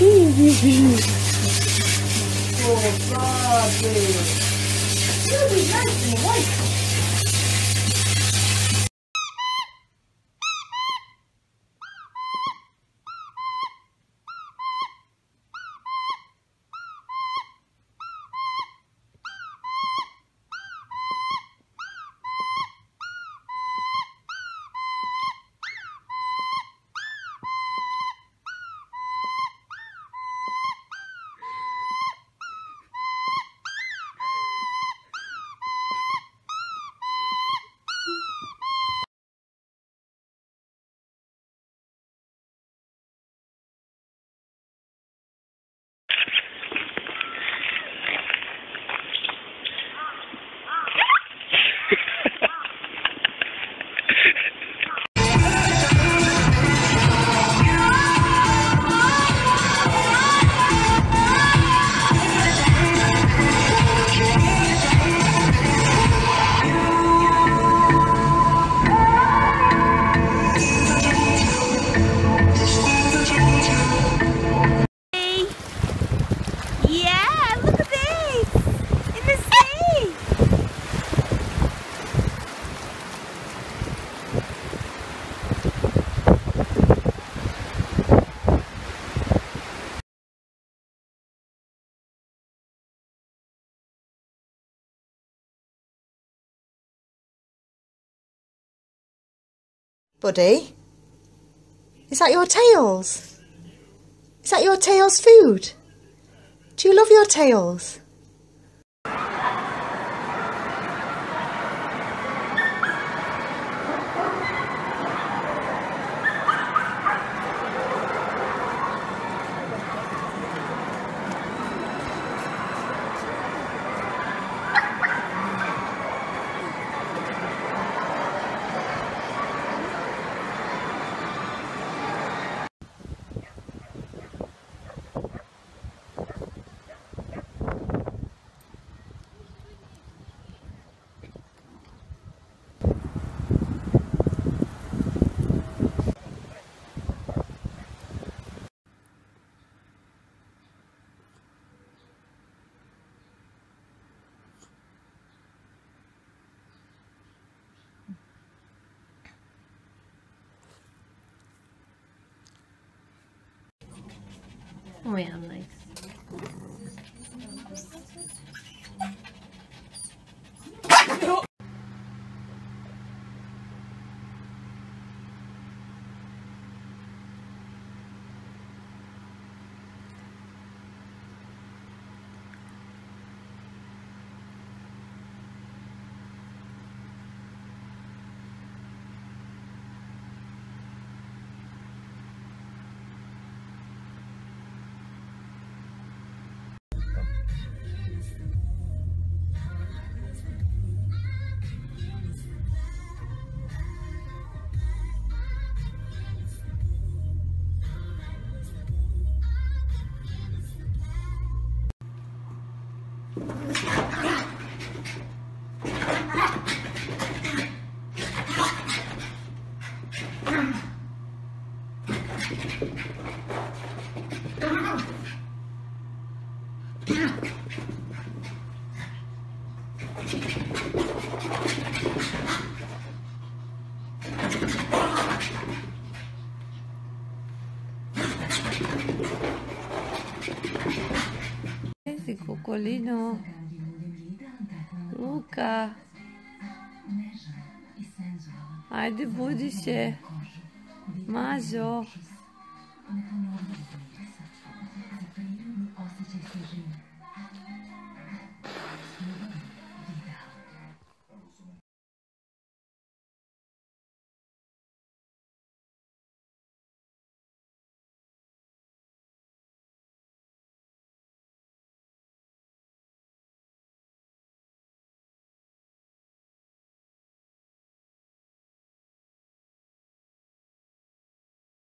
О, Buddy? Is that your tails? Is that your tails food? Do you love your tails? Oh yeah, Martin Kokolino, Luka. Ajde, budi se. Mazo. Zato i osjećaj se.